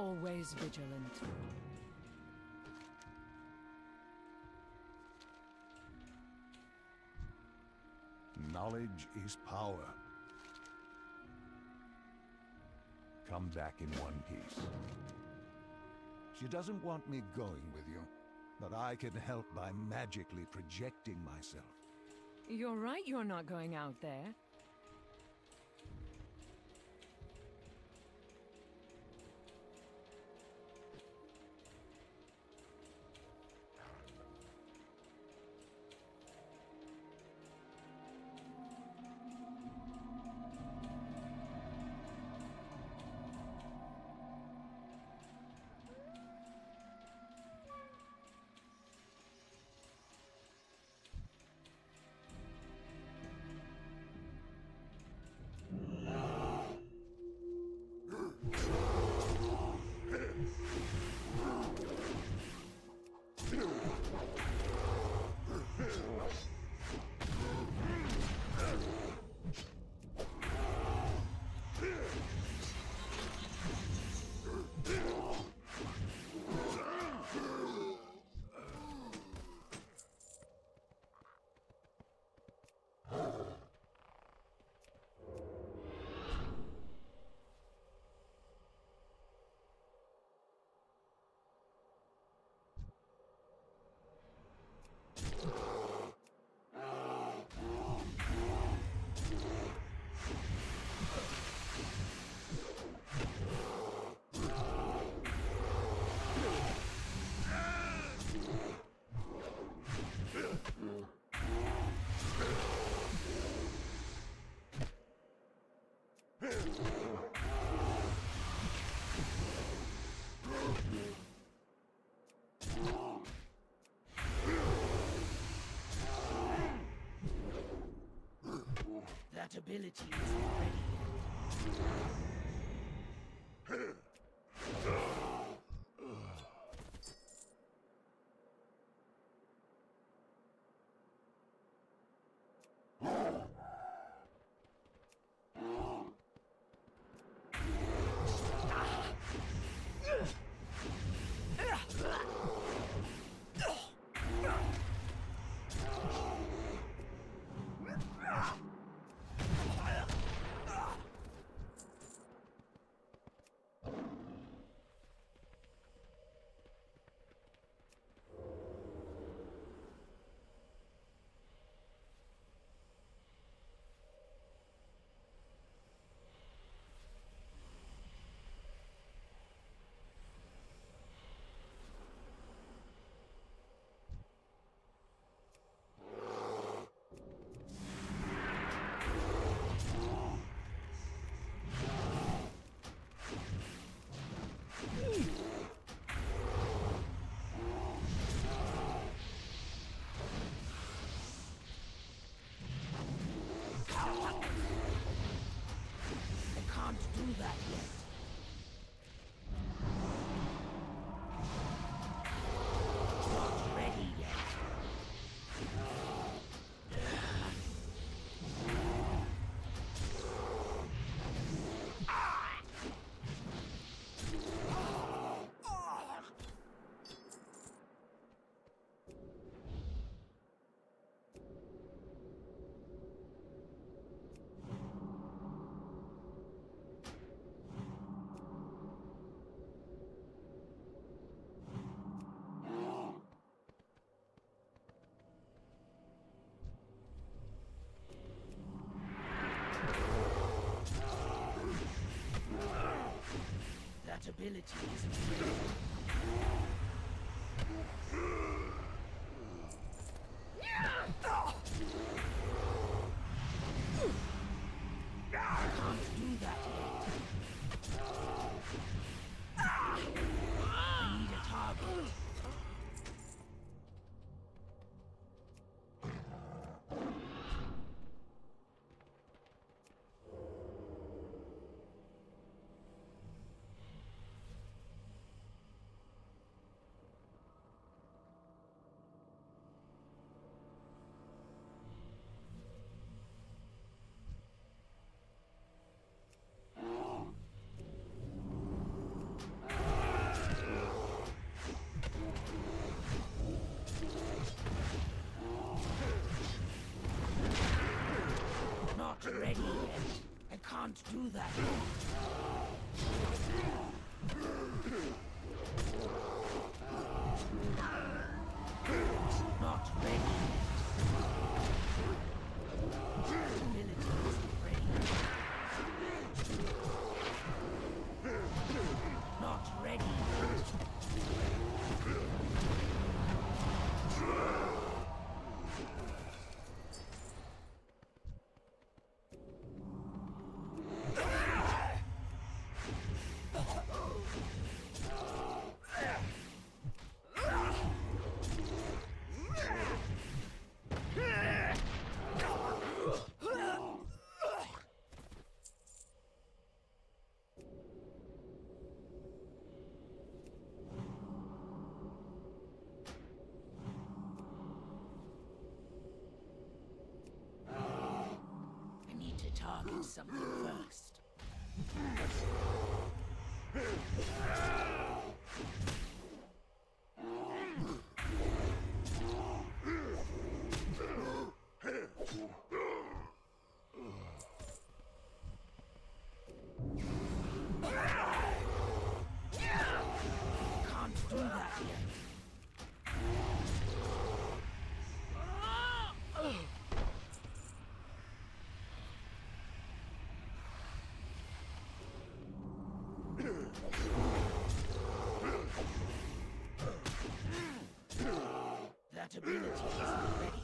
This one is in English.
Always vigilant. Knowledge is power. Come back in one piece. She doesn't want me going with you, but I can help by magically projecting myself. You're right you're not going out there. That ability is ready. Ability is that. Target something first. That ability isn't ready